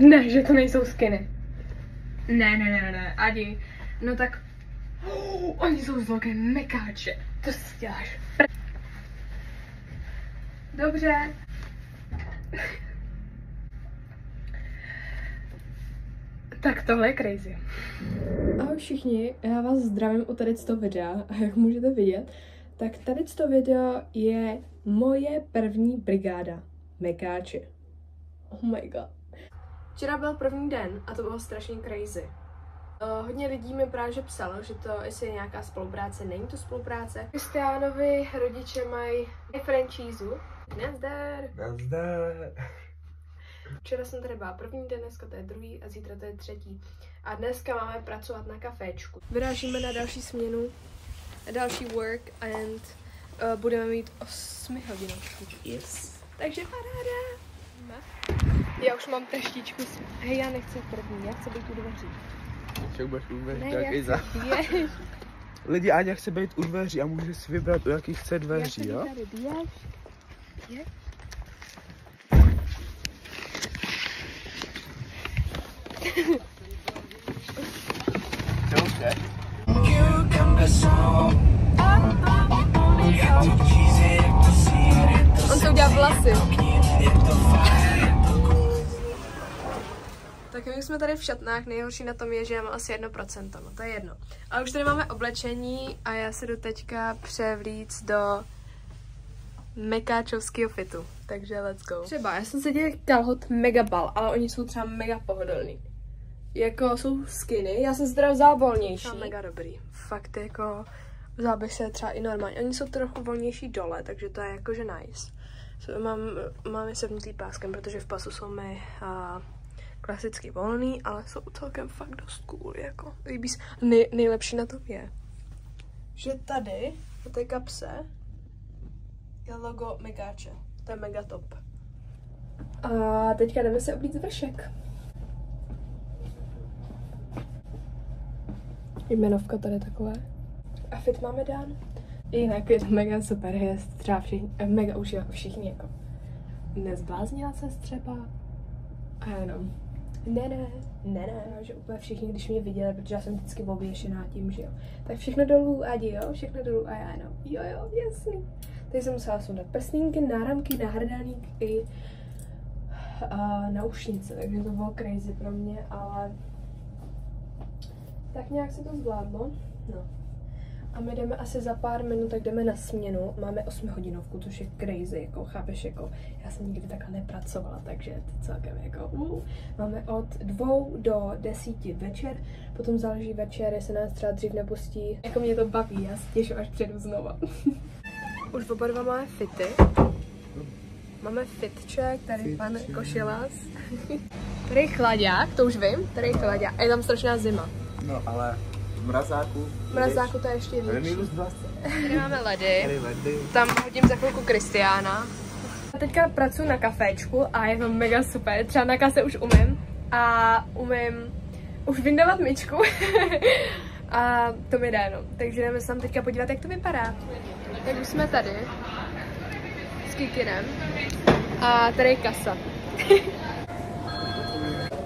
Ne, že to nejsou skiny. Ne, ne, ne, ne, Adi. No tak... Oh, oni jsou z mekáče. To si děláš. pr- Dobře. tak tohle je crazy. Ahoj všichni, já vás zdravím u tady z toho videa a jak můžete vidět, tak tady z toho video je moje první brigáda mekáče. Oh my god. Včera byl první den a to bylo strašně crazy. Uh, hodně lidí mi právě že psalo, že to jestli je nějaká spolupráce, není to spolupráce. Kristiánovi rodiče mají franchízu. Nazdar! Nazdar. Včera jsem tady byla první den, dneska to je druhý a zítra to je třetí. A dneska máme pracovat na kaféčku. Vyrážíme na další směnu, na další work and uh, budeme mít 8 hodinovku. Yes. Takže paráda! Já už mám treštičku. Hej, já nechci první, já chci být u dveří. Však budeš u dveří, Ne, tak já i za. chci běž. Lidi, Aňa chce být u dveří a může si vybrat, u jakých chce Já chci dveří, být jo? tady, běž. Co chce? On se udělá vlasy. Tak my jsme tady v šatnách, nejhorší na tom je, že já mám asi 1%, no to je jedno. Ale už tady máme oblečení a já se jdu teďka převlíc do mekáčovského fitu. Takže let's go. Třeba, já jsem se dělal kalhot mega bal, ale oni jsou třeba mega pohodlný. Jako jsou skinny, já jsem si teda vzala volnější. A mega dobrý. Fakt jako, vzala bych se třeba i normálně. Oni jsou trochu volnější dole, takže to je jakože nice. Mám, mám je sevnutý páskem, protože v pasu jsou mi uh, klasicky volný, ale jsou celkem fakt dost cool, jako. Líbí se. Nej, nejlepší na tom je, že tady, na té kapse, je logo Megáče. To je mega top. A teďka jdeme se oblít vršek. Jmenovka tady takové. A fit máme dán. Jinak je to mega super, je třeba všichni, eh, mega už je všichni jako nezbláznila se třeba. A jenom, ne, ne, ne, ne, no, že úplně všichni, když mě viděli, protože já jsem vždycky obvěšená tím, že jo. Tak všechno dolů, Adi, jo, všechno dolů a já jenom, jo, jo, jasný. Teď jsem musela sundat prstínky, náramky, náhrdelník i uh, naušnice, takže to bylo crazy pro mě, ale tak nějak se to zvládlo. No. A my jdeme asi za pár minut, tak jdeme na směnu. Máme 8 hodinovku, což je crazy, jako chápeš, jako já jsem nikdy takhle nepracovala, takže to celkem jako uh. Máme od dvou do desíti večer, potom záleží večer, jestli nás třeba dřív nepustí. Jako mě to baví, já se těším, až přijedu znova. Už oba dva máme fity. Máme fitček, tady pan Košilas. Tady je chlaďák, to už vím, tady je chlaďák. A je tam strašná zima. No, ale mrazáku. V mrazáku to je ještě minus 20. Tady máme ledy. Tady ledy. Tam hodím za chvilku Kristiána. A teďka pracuji na kaféčku a je to mega super. Třeba na kase už umím a umím už vyndovat myčku. a to mi jde, no. Takže jdeme se tam teďka podívat, jak to vypadá. Tak už jsme tady s Kikinem a tady je kasa.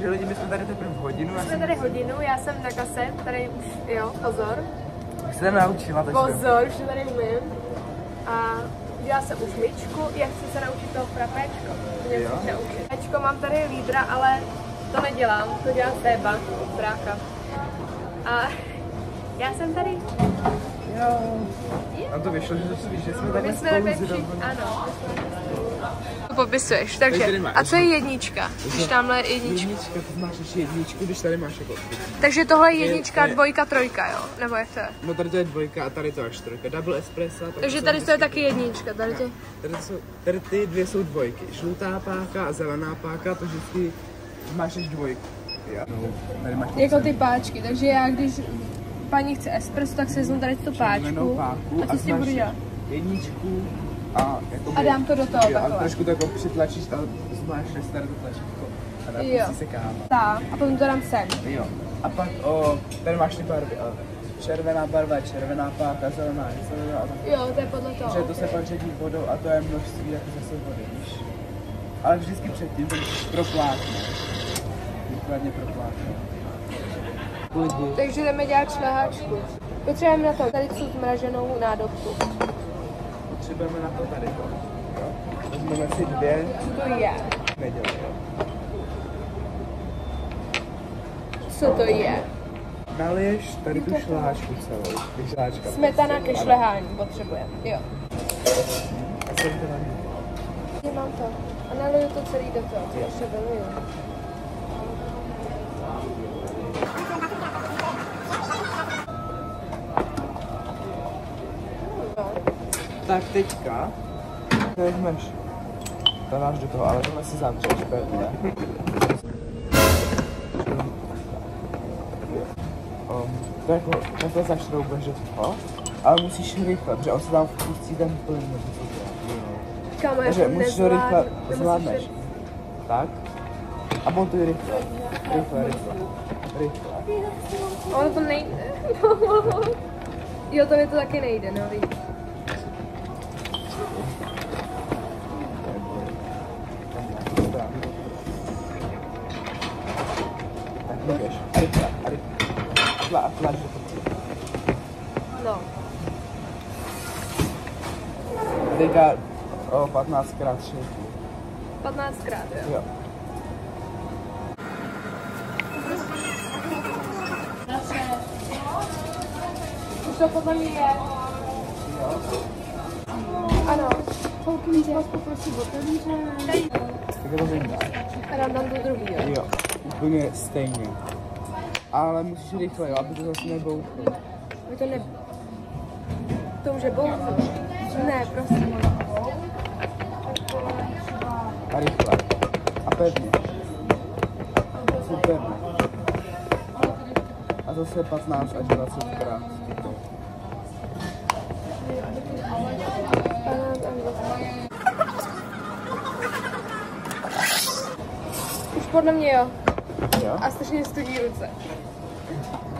Takže lidi, my jsme tady teprve hodinu. Já Jsme jsem tady hodinu, já jsem na kase, tady už, jo, pozor. se naučila, takže... Pozor, už to tady umím. A dělá se už myčku, já chci se naučit toho frapéčko. To mě Jo? chci naučit. Frapéčko mám tady lídra, ale to nedělám, to dělá Seba, brácha. A já jsem tady. Jo. Nám to vyšlo, že, že jsme takhle My jsme si všichni, ano. To popisuješ, takže, a co je jednička? Když tamhle je jednička. Jednička, ty máš ještě jedničku, když tady máš jako... Takže tohle je jednička, to je- dvojka, trojka, jo? Nebo jak to je? No tady to je dvojka a tady to až trojka. Double espresso. tak Takže tady to je taky jednička, tady tě. Tady, jsou, tady ty dvě jsou dvojky. Žlutá páka a zelená páka, to vždycky máš až dvojku. Jo. No, tady máš Jako ty páčky, takže já když paní chce espresso, tak si vezmu tady tu páčku. páku A co s tím máš budu dělat? Jedničku a jakoby, A dám to do toho jo, a takhle. trošku to jako přitlačíš a zmáš tady to tlačítko a dám Jo. si se káva. Tak, a potom to dám sem. Jo. A pak o, tady máš ty barvy. O, červená barva červená páka, zelená je zelená. a tak. Jo, to je podle toho. Že to se pak ředí vodou a to je množství jako zase vody, víš. Ale vždycky předtím to musíš propláknout. základně proplácet. Takže jdeme dělat šleháčku. Potřebujeme na to tady tu zmraženou nádobku. Potřebujeme na to tady to. Vezmeme si dvě. Co to je? Nedělej. Co to je? Naliješ tady tu šláčku celou. Šláčka. Smetana ke šlehání potřebujeme. Jo. A jsem to. Já mám to. A naliju to celý do toho. To ještě vyliju. Tak teďka vezmeš to dáš do toho, ale tohle si zavřeš, pevně. Um, to jako, takhle zašroubuješ do toho, ale musíš rychle, protože on se tam vpustí ten plyn, nebo co to je. Kámo, Takže musíš to rychle, zvládneš. Tak. A montuj rychle. Rychle, rychle. Rychle. Ono to nejde. jo, to mi to taky nejde, no víš. Do toho. No. Teďka o 15 krát šejku. 15 krát, jo. Jo. Už to podle mě je. Ano. Koukni, vás poprosím o talíře. Tak je to. A dám tam do druhý, jo. Jo, úplně stejně. Ale musíš rychle, jo, aby to zase nebouchlo. Vy to ne... To už je bouchnout. Ne, prosím. A rychle. A pevně. Super. A zase 15 až 20 krát. Už podle mě jo. Jo? A strašně studí ruce.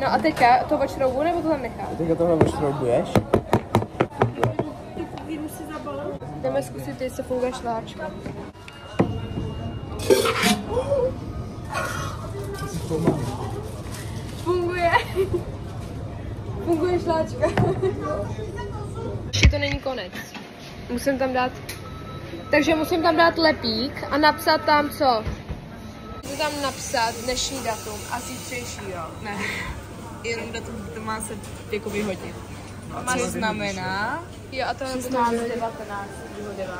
No a teďka to odšroubu nebo to tam nechám? Teďka tohle ošroubuješ. Jdeme zkusit, jestli funguje šláčka. Funguje. Funguje šláčka. Ještě to není konec. Musím tam dát... Takže musím tam dát lepík a napsat tam co? Musím tam napsat dnešní datum a zítřejší, jo. Ne, jenom datum, to má se jako vyhodit. Což znamená, Jo, a to je 16, 19, 9.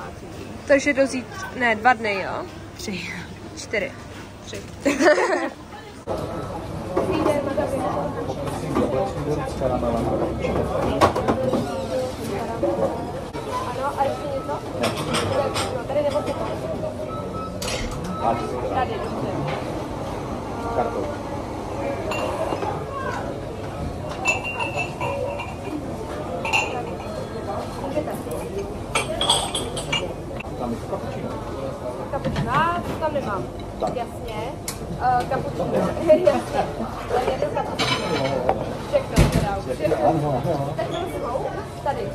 Takže do zít... Ne, dva dny, jo? Tři. Čtyři. Tři. Ano, a ještě něco? No, tady nebo ty Tady. Kartou. Kapučino, to tam nemám. Jasně. Uh, kapučino. Jasně. Tady jeden kapučino. Všechno teda. Tak prosím, tady.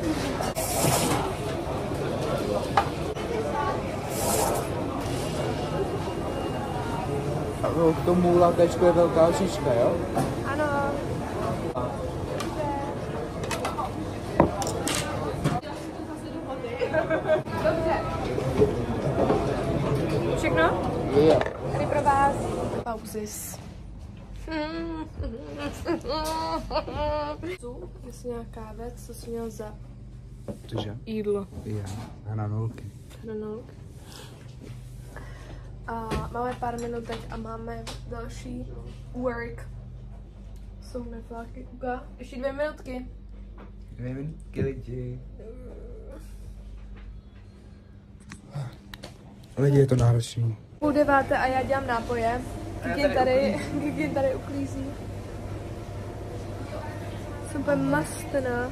K tomu latečku je velká lžička, jo? Ano. Dobře. Všechno? Jo. Tady pro vás. Pauzis. Jestli nějaká věc, co jsi měl za Cože? jídlo. Já. Hranolky. Hranolk. A máme pár minutek a máme další work. Jsou nefláky, kuka. Ještě dvě minutky. Dvě minutky lidi. Lidi, je to náročný. Půl deváté a já dělám nápoje. Gigin tady, Gigin tady uklízí. Jsem úplně mastená.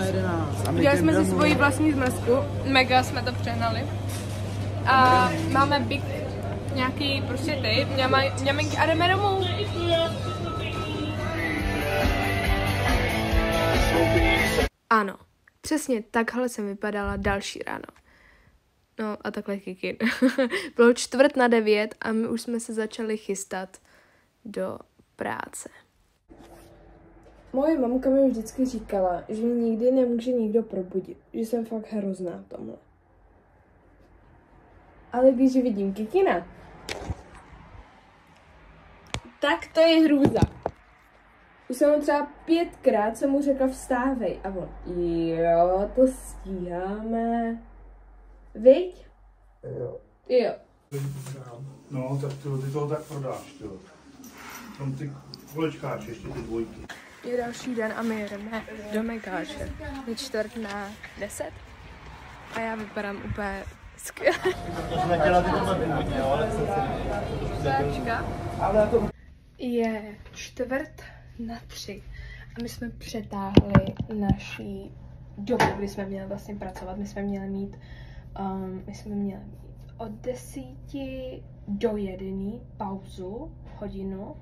Jedenáct. Udělali jsme si svoji vlastní zmrzku. Mega jsme to přehnali. A máme big nějaký prostě ty, ňaminky a jdeme domů. Ano, přesně takhle jsem vypadala další ráno. No a takhle kikin. Bylo čtvrt na devět a my už jsme se začali chystat do práce. Moje mamka mi vždycky říkala, že mě nikdy nemůže nikdo probudit, že jsem fakt hrozná v tomhle. Ale když vidím Kikina, tak to je hrůza. Už jsem mu třeba pětkrát jsem mu řekla vstávej a on, jo, to stíháme. Viď? Jo. Jo. No, tak ty, ty toho tak prodáš, jo. Tam ty kolečkáče, ještě ty dvojky. Je další den a my jedeme do Mekáče. Je čtvrt na deset. A já vypadám úplně skvěle. Je čtvrt na tři. A my jsme přetáhli naší dobu, kdy jsme měli vlastně pracovat. My jsme měli mít, um, my jsme měli mít od desíti do jedný pauzu, hodinu,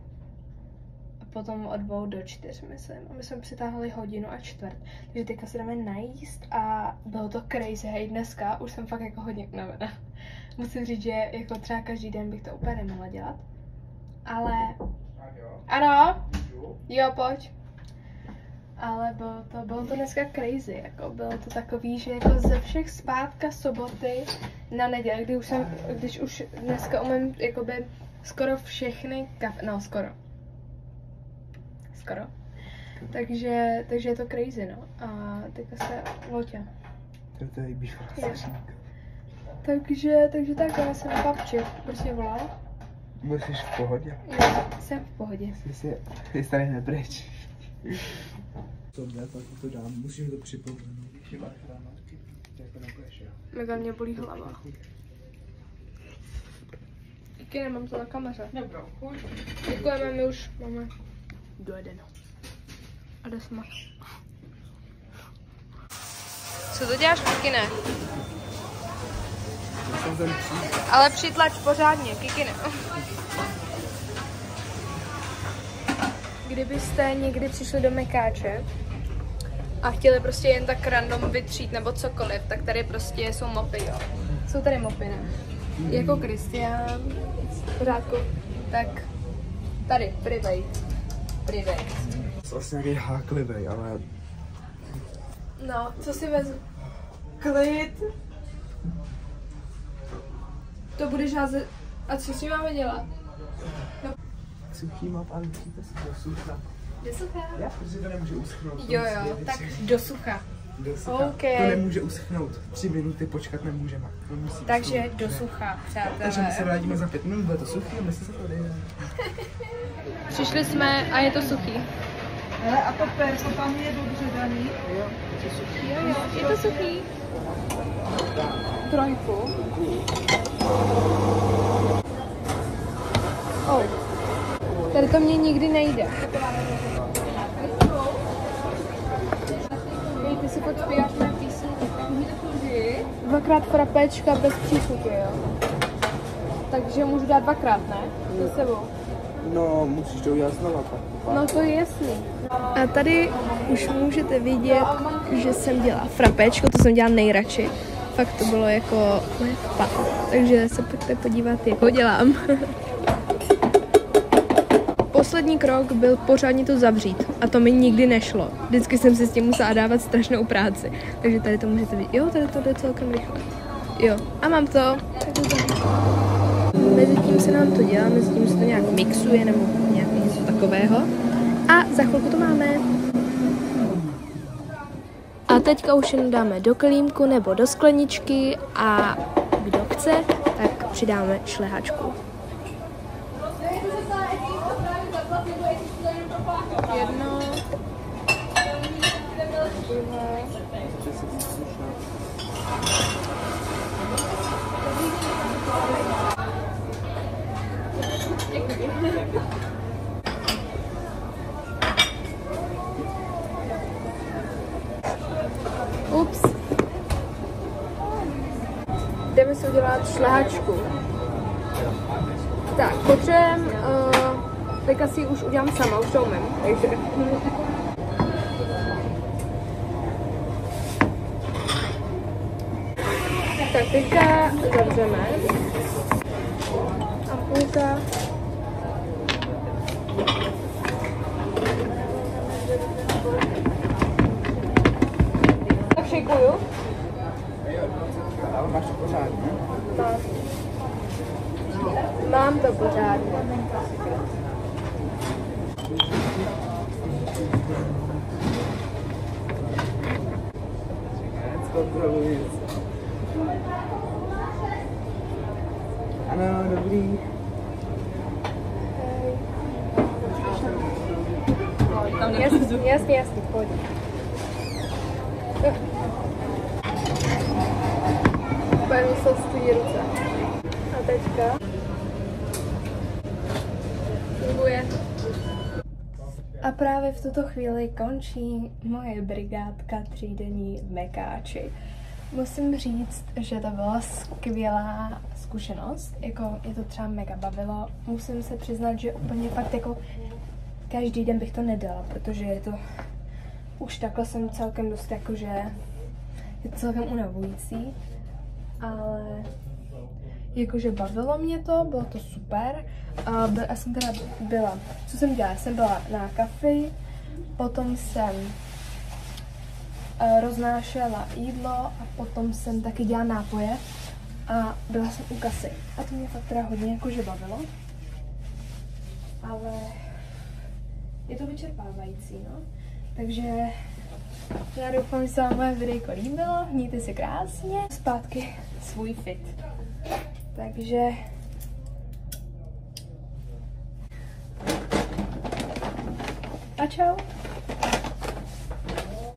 potom od dvou do čtyř, myslím. A my jsme přitáhli hodinu a čtvrt. Takže teďka se jdeme najíst a bylo to crazy, hej, dneska už jsem fakt jako hodně unavená. Musím říct, že jako třeba každý den bych to úplně nemohla dělat. Ale... Ano? Jo, pojď ale bylo to, bylo to dneska crazy, jako bylo to takový, že jako ze všech zpátka soboty na neděli, kdy už jsem, když už dneska umím jakoby skoro všechny kafe, no skoro, skoro, takže, takže je to crazy, no, a teďka se loďa. To je líbíš Takže, takže tak, já jsem papči, prostě volal. Jsi v pohodě? Jo, jsem v pohodě. Jsi, jsi, jsi tady nepryč. Tohle, tak to dám, musím to připomenout. Chyba hranatky, jako nepůjdeš, jo. Mega mě bolí hlava. Díky, nemám to na kameře. Dobrou chuť. Děkujeme, my už máme dojedeno. A jde jsme. Co to děláš, Kikine? Ale přitlač pořádně, Kikine. Kdybyste někdy přišli do Mekáče a chtěli prostě jen tak random vytřít nebo cokoliv, tak tady prostě jsou mopy, jo. Jsou tady mopy, ne? Jako Kristián, v pořádku. Tak tady, privej. Privej. Jsi vlastně nějaký háklivý, ale... No, co si vezmu? Klid. To budeš házet... A co si máme dělat? No. Suchý map, ale musíte si do sucha. Do sucha? Já, protože to nemůže uschnout. Jo, jo, tak do sucha. Do sucha. Okay. To nemůže uschnout. Tři minuty počkat nemůžeme. To musí Takže uschnout. do sucha, přátelé. Takže my se vrátíme za pět minut, bude to suchý a my se to odejeme. Přišli jsme a je to suchý. Hele, a to perso tam je dobře daný. Jo, je suchý. Jo, jo, je to suchý. Trojku. Oh. Tady to mě nikdy nejde. Hej, ty si podpíváš mé písničky. Dvakrát frapečka bez příchutě, jo? Takže můžu dát dvakrát, ne? Za sebou. No, musíš to udělat znova pak. No to je jasný. A tady už můžete vidět, že jsem dělala frapečko, to jsem dělala nejradši. Fakt to bylo jako moje pa. Takže se pojďte podívat, jak ho dělám. Poslední krok byl pořádně to zavřít a to mi nikdy nešlo. Vždycky jsem si s tím musela dávat strašnou práci. Takže tady to můžete vidět. Jo, tady to jde celkem rychle. Jo, a mám to. Mezi tím se nám to dělá, mezi tím se to nějak mixuje nebo nějak něco takového. A za chvilku to máme. A teďka už jen dáme do kelímku nebo do skleničky a kdo chce, tak přidáme šlehačku. Jedno. Druhé. Jdeme si udělat šlehačku. Tak, potřebujeme, uh, teďka si už udělám sama, už to umím, takže Tak teďka zavřeme. Ampulka. Tak šejkuju. Ale máš to pořádně? Mám. Mám to pořádně. Ano, dobrý. Jasně, jasně, jasně, pojď. Mi se stůjí ruce. A teďka. Funguje. A právě v tuto chvíli končí moje brigádka třídení v Mekáči. Musím říct, že to byla skvělá zkušenost, jako je to třeba mega bavilo. Musím se přiznat, že úplně fakt jako každý den bych to nedala, protože je to už takhle jsem celkem dost jakože je to celkem unavující, ale jakože bavilo mě to, bylo to super. A byl, jsem teda byla, co jsem dělala, jsem byla na kafi, potom jsem uh, roznášela jídlo a potom jsem taky dělala nápoje a byla jsem u kasy. A to mě fakt teda hodně jakože bavilo. Ale je to vyčerpávající, no. Takže já doufám, že se vám moje videjko líbilo. Mějte se krásně. Zpátky svůj fit. Takže a čau.